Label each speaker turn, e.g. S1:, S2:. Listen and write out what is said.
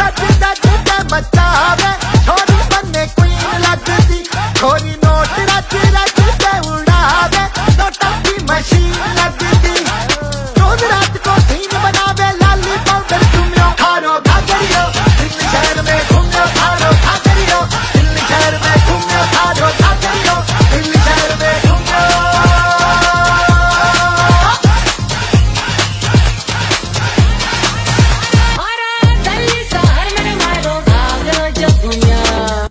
S1: सच दा दज बच्चा मचावे छोरी बने क्वीन लगदी छोरी